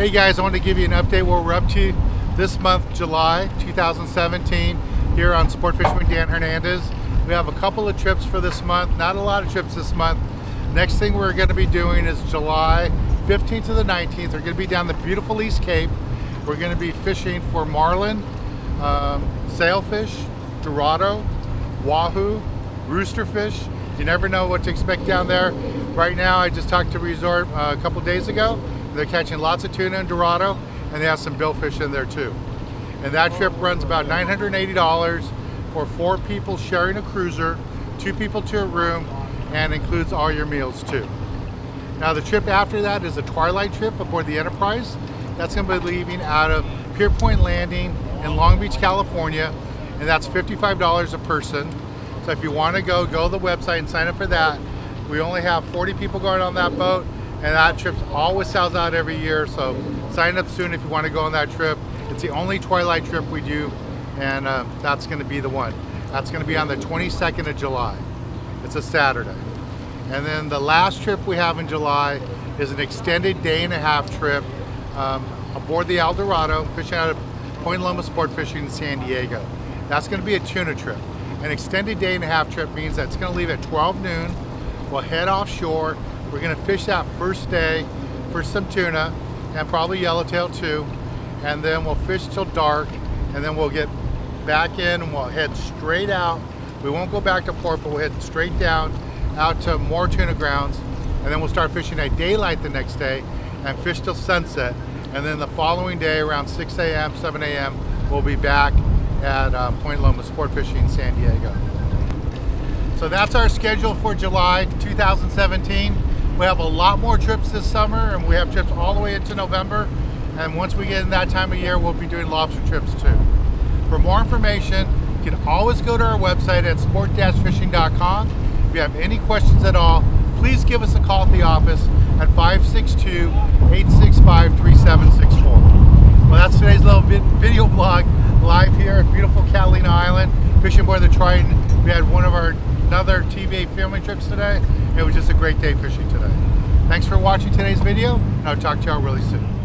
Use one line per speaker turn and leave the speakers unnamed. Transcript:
Hey guys, I wanted to give you an update what we're up to this month, July 2017, here on Sport Fisherman Dan Hernandez. We have a couple of trips for this month, not a lot of trips this month. Next thing we're going to be doing is July 15th to the 19th. We're going to be down the beautiful East Cape. We're going to be fishing for marlin, um, sailfish, dorado, wahoo, roosterfish. You never know what to expect down there. Right now, I just talked to Resort uh, a couple days ago. They're catching lots of tuna and dorado, and they have some billfish in there too. And that trip runs about $980 for four people sharing a cruiser, two people to a room, and includes all your meals too. Now the trip after that is a twilight trip aboard the Enterprise. That's going to be leaving out of Pierpoint Landing in Long Beach, California, and that's $55 a person. So if you want to go, go to the website and sign up for that. We only have 40 people going on that boat, and that trip always sells out every year. So sign up soon if you want to go on that trip. It's the only twilight trip we do, and uh, that's going to be the one. That's going to be on the 22nd of July. It's a Saturday. And then the last trip we have in July is an extended day and a half trip um, aboard the El Dorado, fishing out of Point Loma Sport Fishing in San Diego. That's going to be a tuna trip. An extended day and a half trip means that it's going to leave at 12 noon. We'll head offshore. We're to fish that first day for some tuna and probably yellowtail too. And then we'll fish till dark and then we'll get back in and we'll head straight out. We won't go back to port, but we'll head straight down out to more tuna grounds. And then we'll start fishing at daylight the next day and fish till sunset. And then the following day around 6 a.m., 7 a.m., we'll be back at uh, Point Loma Sport Fishing in San Diego. So that's our schedule for July 2017. We have a lot more trips this summer and we have trips all the way into November. And once we get in that time of year, we'll be doing lobster trips too. For more information, you can always go to our website at sport-fishing.com. If you have any questions at all, please give us a call at the office at 562-865-3764. Well, that's today's little video blog live here at beautiful Catalina Island, fishing aboard the Triton. We had one of our another TVA family trips today. It was just a great day fishing today. Thanks for watching today's video, and I'll talk to y'all really soon.